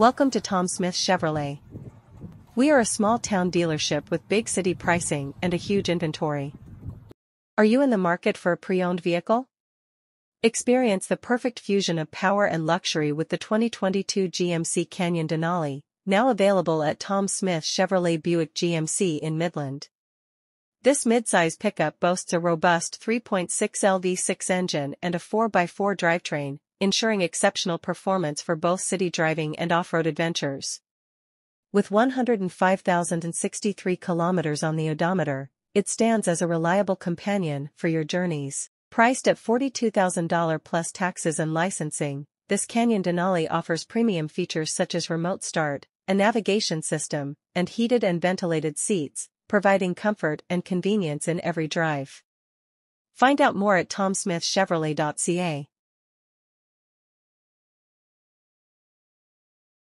Welcome to Tom Smith Chevrolet. We are a small town dealership with big city pricing and a huge inventory. Are you in the market for a pre-owned vehicle? Experience the perfect fusion of power and luxury with the 2022 GMC Canyon Denali, now available at Tom Smith Chevrolet Buick GMC in Midland. This midsize pickup boasts a robust 3.6L V6 engine and a 4x4 drivetrain, ensuring exceptional performance for both city driving and off-road adventures. With 105,063 kilometers on the odometer, it stands as a reliable companion for your journeys. Priced at $42,000 plus taxes and licensing, this Canyon Denali offers premium features such as remote start, a navigation system, and heated and ventilated seats, providing comfort and convenience in every drive. Find out more at tomsmithchevrolet.ca.